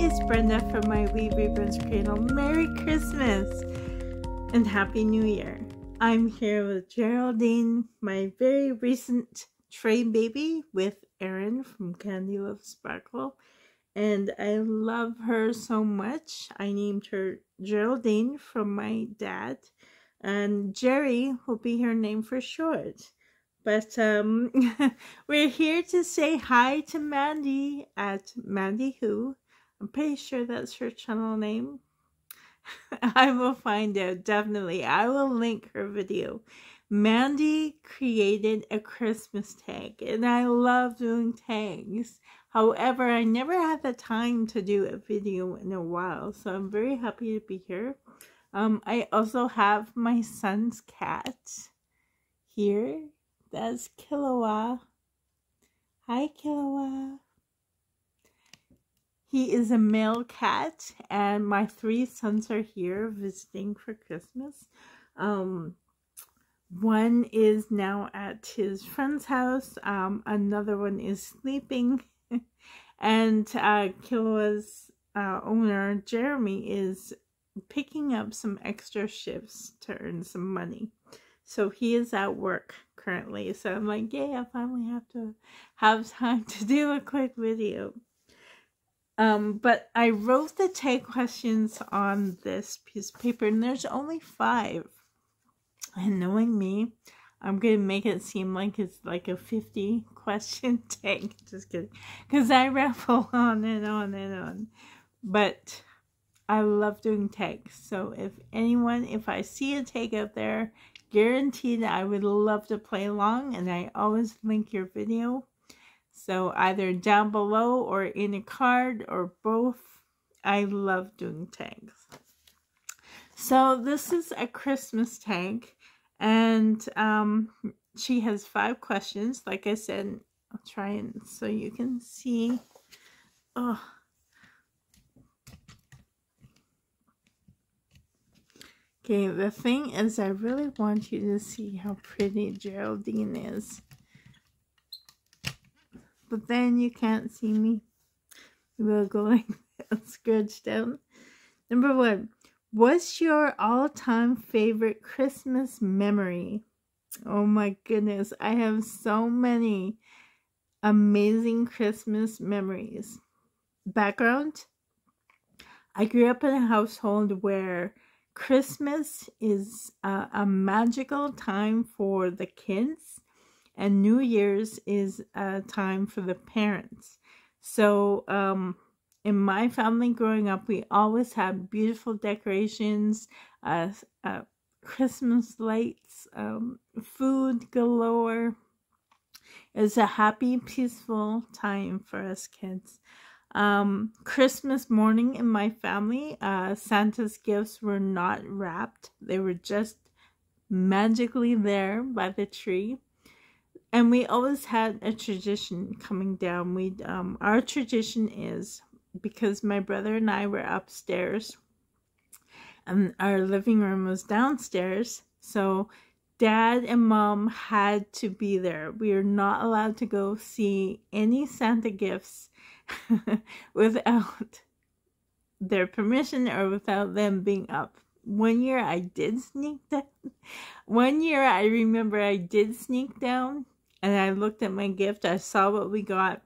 It's Brenda from my Wee Reborn's Cradle. Merry Christmas and Happy New Year. I'm here with Geraldine, my very recent tray baby with Erin from Candy Love Sparkle. And I love her so much. I named her Geraldine from my dad. And Jerry will be her name for short. But um, we're here to say hi to Mandi at Mandi Who. I'm pretty sure that's her channel name. I will find out, definitely. I will link her video. Mandi created a Christmas tag, and I love doing tags. However, I never had the time to do a video in a while, so I'm very happy to be here. Um, I also have my son's cat here that's Kilowa. Hi, Kilowa. He is a male cat, and my three sons are here visiting for Christmas. Um, one is now at his friend's house. Um, another one is sleeping, and uh, Kilowa's uh, owner Jeremy is picking up some extra shifts to earn some money. So he is at work currently. So I'm like, yay, I finally have to have time to do a quick video. Um, but I wrote the tag questions on this piece of paper, and there's only five. And knowing me, I'm going to make it seem like it's like a 50 question tag. Just kidding. Because I ramble on and on and on. But I love doing tags. So if anyone, if I see a tag out there guaranteed I would love to play along and I always link your video. So either down below or in a card or both. I love doing tags. So this is a Christmas tag and um, she has five questions. Like I said, I'll try and so you can see. Oh, Okay, the thing is I really want you to see how pretty Geraldine is. But then you can't see me. We'll go like down. Number one, what's your all-time favorite Christmas memory? Oh my goodness, I have so many amazing Christmas memories. Background, I grew up in a household where Christmas is a, a magical time for the kids, and New Year's is a time for the parents. So, um, in my family growing up, we always had beautiful decorations, uh, uh, Christmas lights, um, food galore. It's a happy, peaceful time for us kids um, Christmas morning in my family, uh, Santa's gifts were not wrapped. They were just magically there by the tree. And we always had a tradition coming down. We um, Our tradition is, because my brother and I were upstairs, and our living room was downstairs, so dad and mom had to be there. We are not allowed to go see any Santa gifts without their permission or without them being up. One year I did sneak down. One year I remember I did sneak down and I looked at my gift. I saw what we got.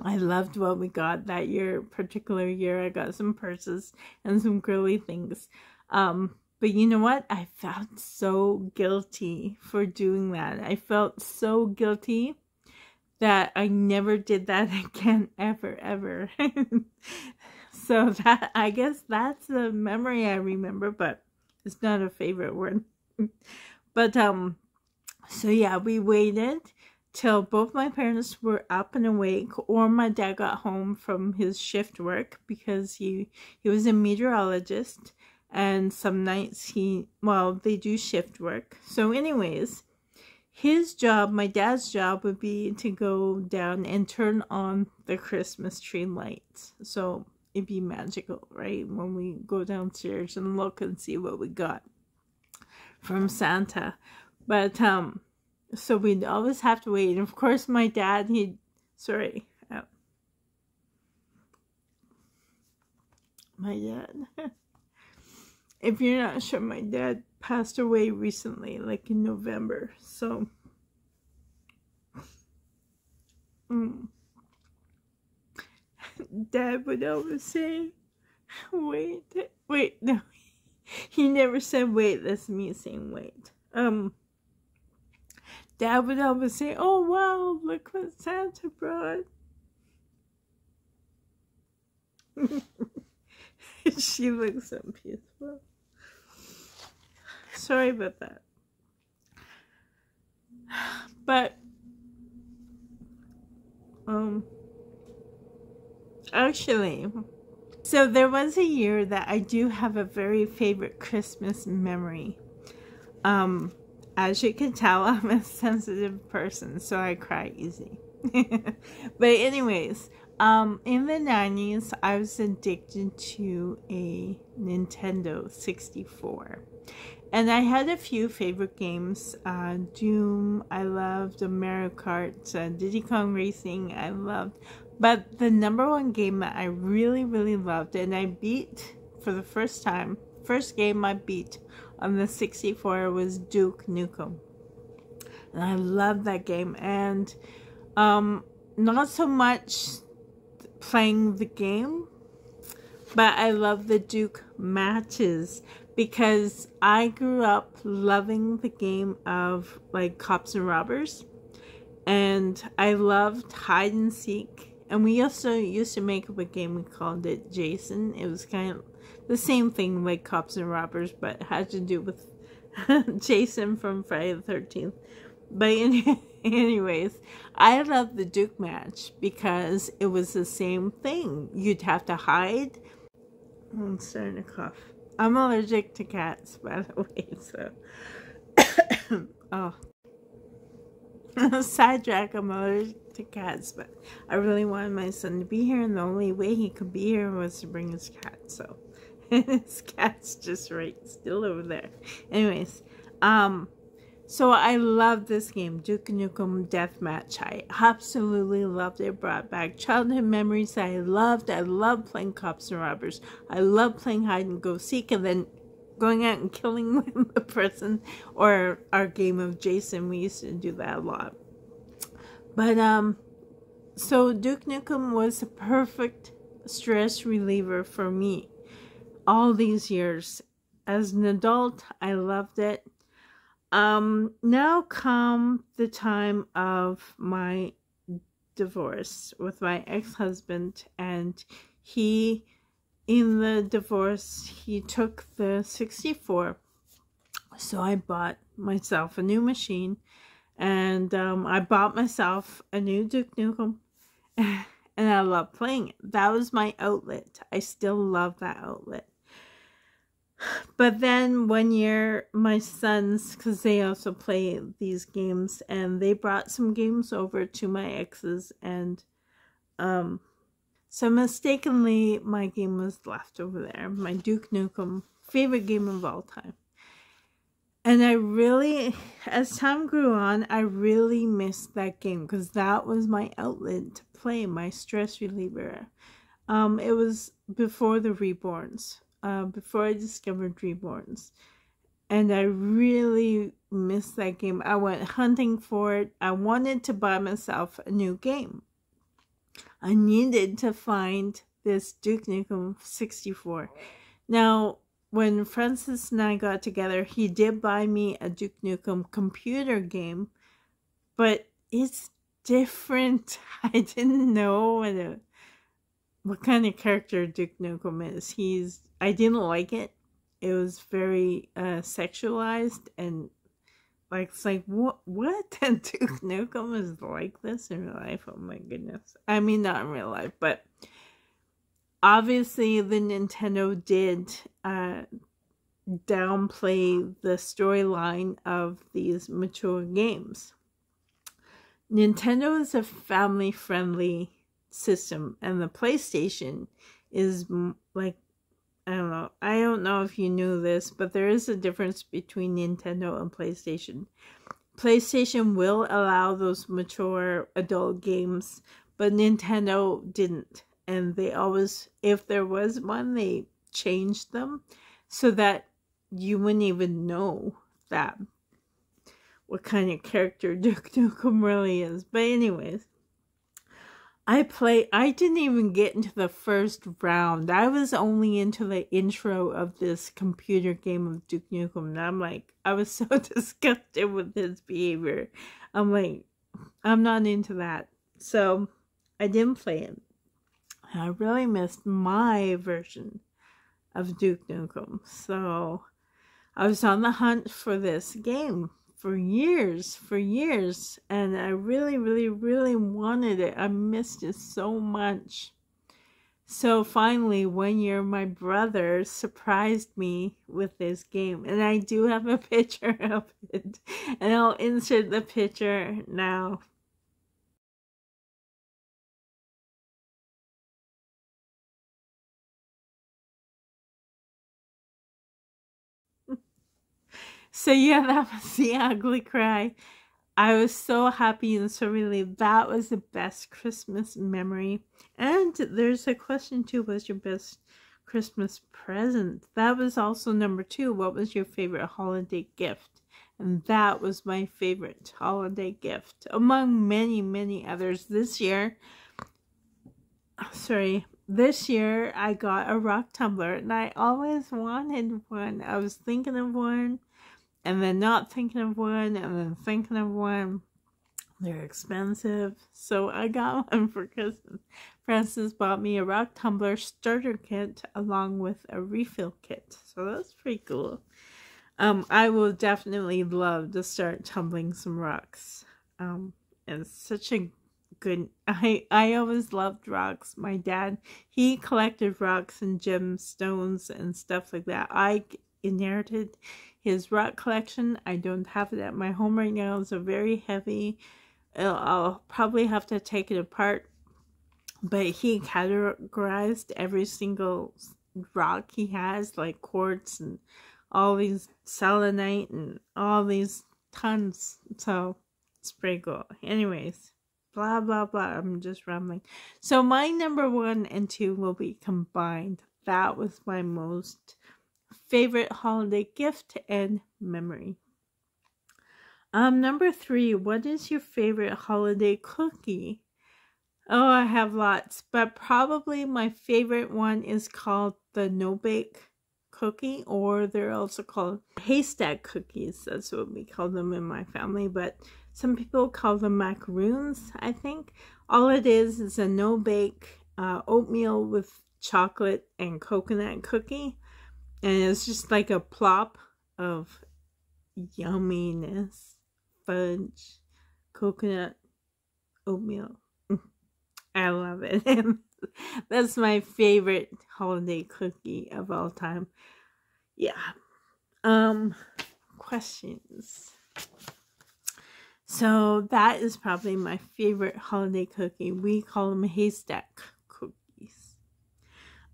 I loved what we got that year, particular year. I got some purses and some girly things. Um, but you know what? I felt so guilty for doing that. I felt so guilty that I never did that again ever ever. so that I guess that's the memory I remember, but it's not a favorite one. but um so yeah, we waited till both my parents were up and awake or my dad got home from his shift work because he he was a meteorologist and some nights he well they do shift work. So anyways, his job, my dad's job, would be to go down and turn on the Christmas tree lights. So it'd be magical, right? When we go downstairs and look and see what we got from Santa. But, um, so we'd always have to wait. And of course, my dad, he, sorry, uh, my dad. if you're not sure, my dad passed away recently, like in November. So, mm, dad would always say, wait, wait, no. He never said wait, that's me saying wait. Um, Dad would always say, oh wow, look what Santa brought. she looks so peaceful. Sorry about that. But um actually so there was a year that I do have a very favorite Christmas memory. Um as you can tell, I'm a sensitive person, so I cry easy. but anyways, um, in the 90s, I was addicted to a Nintendo 64. And I had a few favorite games. Uh, Doom, I loved. Mario Kart, uh, Diddy Kong Racing, I loved. But the number one game that I really, really loved, and I beat for the first time, first game I beat on the 64 was Duke Nukem. And I love that game. And um, not so much playing the game, but I love the Duke matches because I grew up loving the game of like cops and robbers. And I loved hide and seek. And we also used to make up a game, we called it Jason. It was kind of the same thing like cops and robbers, but had to do with Jason from Friday the 13th. But anyways, I love the Duke match because it was the same thing. You'd have to hide. I'm starting to cough. I'm allergic to cats, by the way, so. oh. Sidetrack, I'm allergic to cats, but I really wanted my son to be here, and the only way he could be here was to bring his cat, so. his cat's just right still over there. Anyways, um, so I love this game, Duke Nukem Deathmatch. I absolutely loved it. Brought back childhood memories I loved. I love playing cops and robbers. I love playing hide and go seek and then going out and killing the person or our game of Jason. We used to do that a lot. But um so Duke Nukem was a perfect stress reliever for me all these years. As an adult, I loved it. Um, now come the time of my divorce with my ex-husband and he in the divorce he took the 64 so i bought myself a new machine and um, i bought myself a new duke nukem and i love playing it that was my outlet i still love that outlet but then one year, my sons, because they also play these games, and they brought some games over to my exes, and um, so mistakenly, my game was left over there. My Duke Nukem favorite game of all time. And I really, as time grew on, I really missed that game because that was my outlet to play, my stress reliever. Um, it was before the Reborns uh, before I discovered Reborns. And I really missed that game. I went hunting for it. I wanted to buy myself a new game. I needed to find this Duke Nukem 64. Now, when Francis and I got together, he did buy me a Duke Nukem computer game, but it's different. I didn't know what a, what kind of character Duke Nukem is. He's I didn't like it. It was very uh, sexualized and like it's like what what and Duke Nukem is like this in real life. Oh my goodness. I mean not in real life, but obviously the Nintendo did uh, downplay the storyline of these mature games. Nintendo is a family friendly system and the PlayStation is like I don't know. I don't know if you knew this, but there is a difference between Nintendo and PlayStation. PlayStation will allow those mature adult games, but Nintendo didn't. And they always, if there was one, they changed them so that you wouldn't even know that what kind of character Duke Nukem really is. But anyways, I play I didn't even get into the first round. I was only into the intro of this computer game of Duke Nukem. And I'm like, I was so disgusted with his behavior. I'm like, I'm not into that. So I didn't play it. I really missed my version of Duke Nukem. So I was on the hunt for this game for years, for years, and I really, really, really wanted it. I missed it so much. So finally, one year, my brother surprised me with this game, and I do have a picture of it, and I'll insert the picture now. So yeah, that was the ugly cry. I was so happy and so relieved. That was the best Christmas memory. And there's a question too, what's your best Christmas present? That was also number two. What was your favorite holiday gift? And that was my favorite holiday gift, among many, many others. This year, sorry, this year I got a rock tumbler and I always wanted one. I was thinking of one and then not thinking of one and then thinking of one. They're expensive. So I got one for Christmas. Francis bought me a rock tumbler starter kit along with a refill kit. So that's pretty cool. Um, I will definitely love to start tumbling some rocks. Um, it's such a good I I always loved rocks. My dad, he collected rocks and gemstones and stuff like that. I inherited his rock collection. I don't have it at my home right now. It's a very heavy. Uh, I'll probably have to take it apart. But he categorized every single rock he has, like quartz and all these selenite and all these tons. So it's pretty cool. Anyways, blah blah blah. I'm just rambling. So my number one and two will be combined. That was my most favorite holiday gift and memory. Um, number three, what is your favorite holiday cookie? Oh, I have lots, but probably my favorite one is called the no bake cookie, or they're also called haystack cookies. That's what we call them in my family, but some people call them macaroons, I think. All it is is a no bake uh, oatmeal with chocolate and coconut cookie and it's just like a plop of yumminess, fudge, coconut, oatmeal. I love it. That's my favorite holiday cookie of all time. Yeah. Um questions. So that is probably my favorite holiday cookie. We call them haystack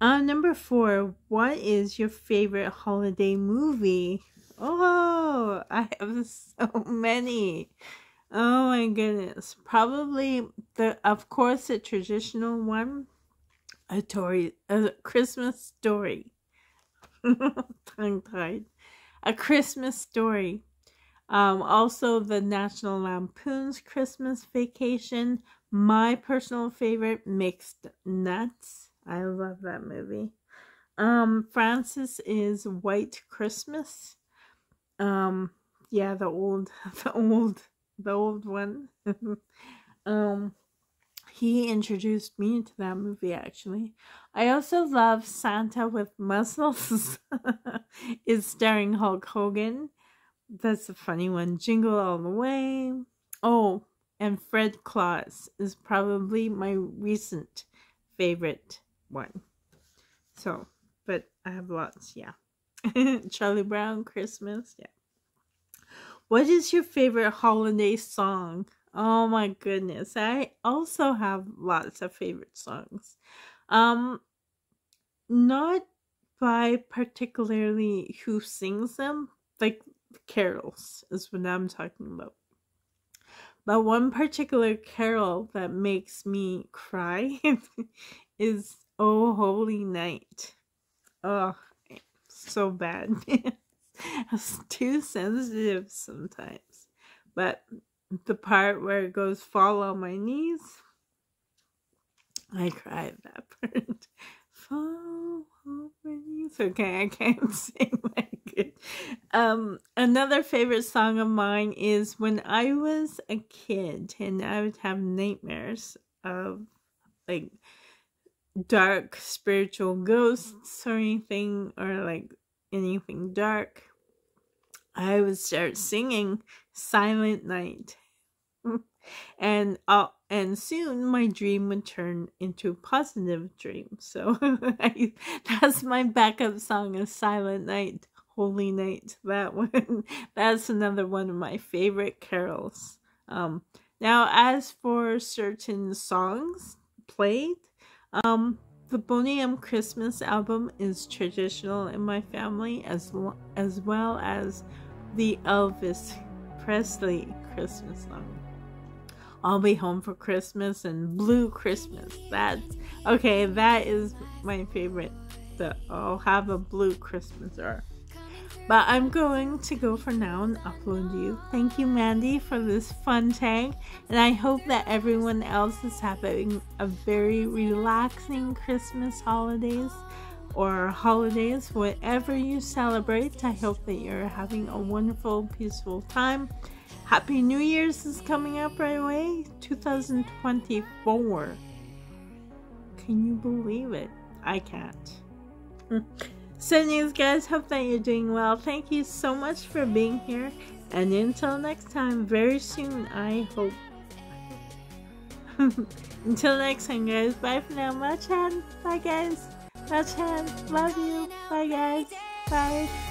uh, number four, what is your favorite holiday movie? Oh, I have so many. Oh my goodness. Probably the, of course, the traditional one, a Tory, a Christmas story. Tongue tied. A Christmas story. Um, also, the National Lampoon's Christmas Vacation. My personal favorite, Mixed Nuts. I love that movie. Um, Francis is White Christmas. Um, yeah, the old, the old, the old one. um, he introduced me to that movie actually. I also love Santa with Muscles. is starring Hulk Hogan. That's a funny one. Jingle All the Way. Oh, and Fred Claus is probably my recent favorite one. So, but I have lots, yeah. Charlie Brown, Christmas, yeah. What is your favorite holiday song? Oh my goodness. I also have lots of favorite songs. Um not by particularly who sings them, like carols is what I'm talking about. But one particular carol that makes me cry is Oh Holy Night. oh, so bad. I was too sensitive sometimes. But the part where it goes fall on my knees, I cried that part. fall on my knees. Okay, I can't sing like it. Um, another favorite song of mine is when I was a kid and I would have nightmares of like dark spiritual ghosts or anything or like anything dark, I would start singing Silent Night. and uh, and soon my dream would turn into a positive dream. So I, that's my backup song of Silent Night, Holy Night. That one, that's another one of my favorite carols. Um, now, as for certain songs played, um, the Boney M Christmas album is traditional in my family as as well as the Elvis Presley Christmas album. I'll be home for Christmas and Blue Christmas. That's okay, that is my favorite. The I'll have a blue Christmas or but I'm going to go for now and upload you. Thank you, Mandi, for this fun tag. And I hope that everyone else is having a very relaxing Christmas holidays or holidays, whatever you celebrate. I hope that you're having a wonderful, peaceful time. Happy New Year's is coming up right away. 2024. Can you believe it? I can't. So news guys, hope that you're doing well. Thank you so much for being here. And until next time, very soon, I hope. until next time guys, bye for now. Much hand. Bye guys. Much hand. Love you. Bye guys. Bye.